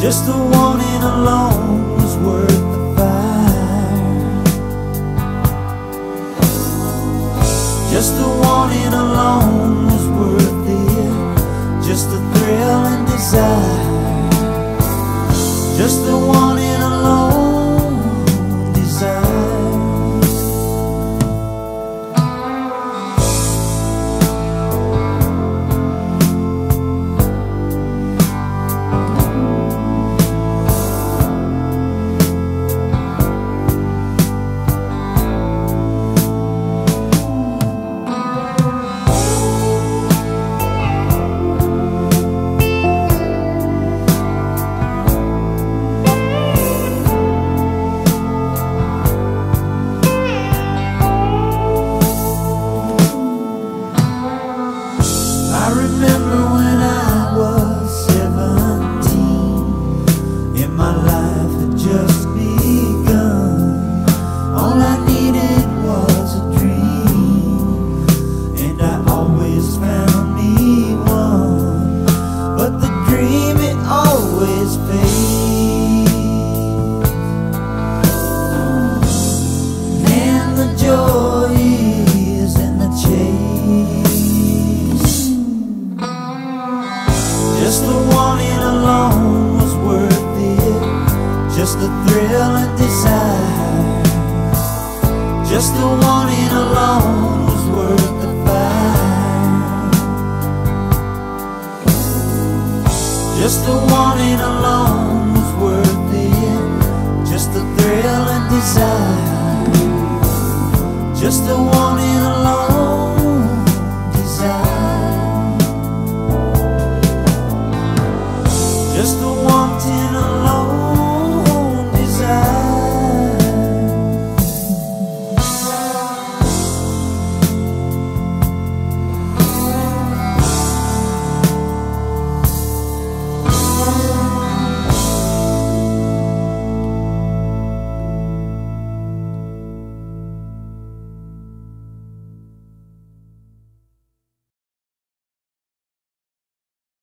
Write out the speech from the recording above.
Just the wanting alone was worth the fight. Just the wanting alone was worth it. Just the thrill and desire. Just the wanting alone Just the wanting alone was worth it. Just the thrill and desire. Just the wanting alone was worth the fight. Just the wanting alone was worth it. Just the thrill and desire. Just the